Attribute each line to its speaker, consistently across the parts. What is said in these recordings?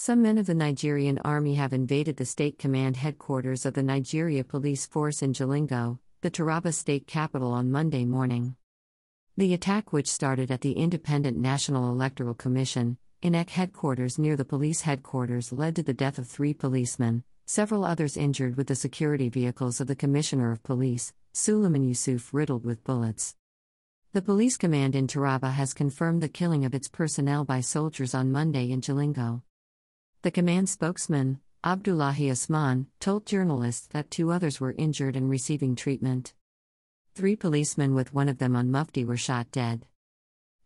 Speaker 1: Some men of the Nigerian army have invaded the state command headquarters of the Nigeria Police Force in Jalingo, the Taraba state capital, on Monday morning. The attack, which started at the Independent National Electoral Commission, INEC headquarters near the police headquarters, led to the death of three policemen, several others injured with the security vehicles of the Commissioner of Police, Suleiman Yusuf, riddled with bullets. The police command in Taraba has confirmed the killing of its personnel by soldiers on Monday in Jalingo. The command spokesman, Abdullahi Usman, told journalists that two others were injured and receiving treatment. Three policemen, with one of them on Mufti, were shot dead.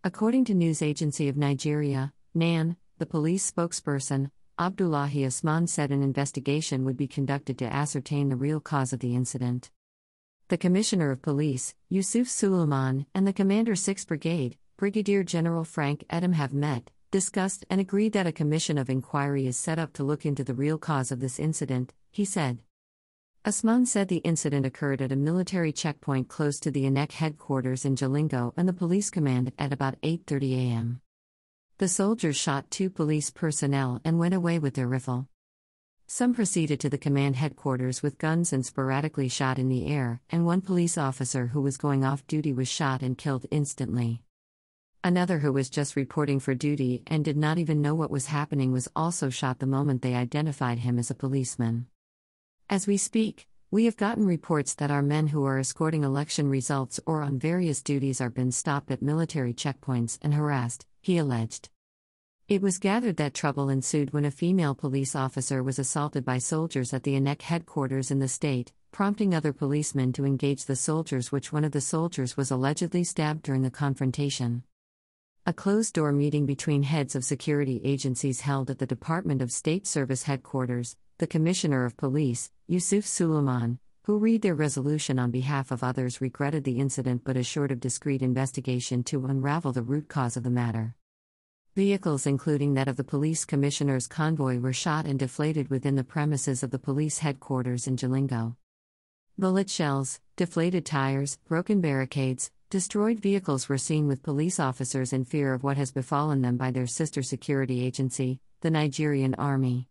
Speaker 1: According to News Agency of Nigeria, NAN, the police spokesperson, Abdullahi Usman said an investigation would be conducted to ascertain the real cause of the incident. The Commissioner of Police, Yusuf Suleiman, and the Commander 6th Brigade, Brigadier General Frank Edom, have met, discussed, and agreed that a commission of inquiry is set up to look into the real cause of this incident, he said. Usman said the incident occurred at a military checkpoint close to the INEC headquarters in Jalingo and the police command at about 8:30 a.m. The soldiers shot two police personnel and went away with their rifle. Some proceeded to the command headquarters with guns and sporadically shot in the air, and one police officer who was going off duty was shot and killed instantly. Another who was just reporting for duty and did not even know what was happening was also shot the moment they identified him as a policeman. As we speak, we have gotten reports that our men who are escorting election results or on various duties are been stopped at military checkpoints and harassed, he alleged. It was gathered that trouble ensued when a female police officer was assaulted by soldiers at the INEC headquarters in the state, prompting other policemen to engage the soldiers, which one of the soldiers was allegedly stabbed during the confrontation. A closed door meeting between heads of security agencies held at the Department of State Service headquarters, the Commissioner of Police, Yusuf Suleiman, who read their resolution on behalf of others, regretted the incident but assured of discreet investigation to unravel the root cause of the matter. Vehicles, including that of the police commissioner's convoy, were shot and deflated within the premises of the police headquarters in Jalingo. Bullet shells, deflated tires, broken barricades, destroyed vehicles were seen with police officers in fear of what has befallen them by their sister security agency, the Nigerian Army.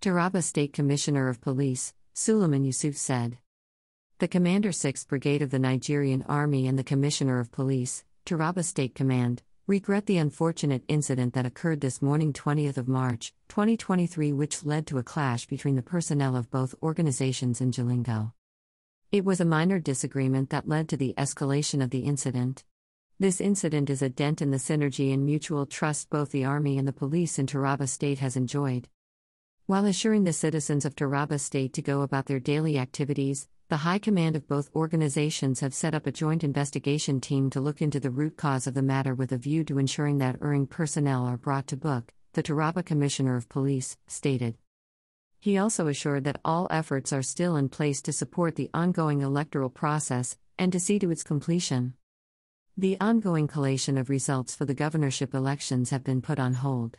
Speaker 1: Taraba State Commissioner of Police, Suleiman Yusuf said. The Commander 6th Brigade of the Nigerian Army and the Commissioner of Police, Taraba State Command, regret the unfortunate incident that occurred this morning 20th of March 2023 which led to a clash between the personnel of both organizations in Jalingo. It was a minor disagreement that led to the escalation of the incident. This incident is a dent in the synergy and mutual trust both the army and the police in Taraba state has enjoyed. While assuring the citizens of Taraba state to go about their daily activities, the High Command of both organizations have set up a joint investigation team to look into the root cause of the matter with a view to ensuring that erring personnel are brought to book, the Taraba Commissioner of Police stated. He also assured that all efforts are still in place to support the ongoing electoral process and to see to its completion. The ongoing collation of results for the governorship elections have been put on hold.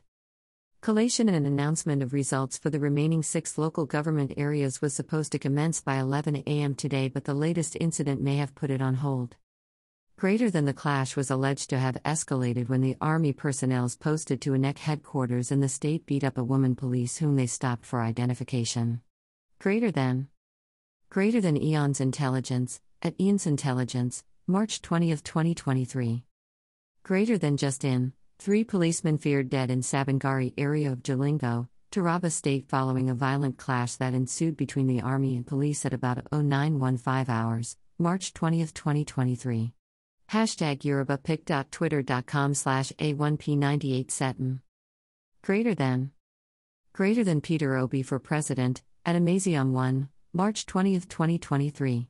Speaker 1: Collation and announcement of results for the remaining six local government areas was supposed to commence by 11 a.m. today, but the latest incident may have put it on hold. Greater than the clash was alleged to have escalated when the army personnel's posted to INEC headquarters in the state beat up a woman police whom they stopped for identification. Greater than. Greater than Eon's intelligence, at Eon's intelligence, March 20, 2023. Greater than just in. Three policemen feared dead in Sabangari area of Jalingo, Taraba State following a violent clash that ensued between the army and police at about 0915 hours, March 20, 2023. Hashtag YorubaPic.twitter.com slash A1P98Setim. Greater than. Greater than Peter Obi for President, at Amazion 1, March 20, 2023.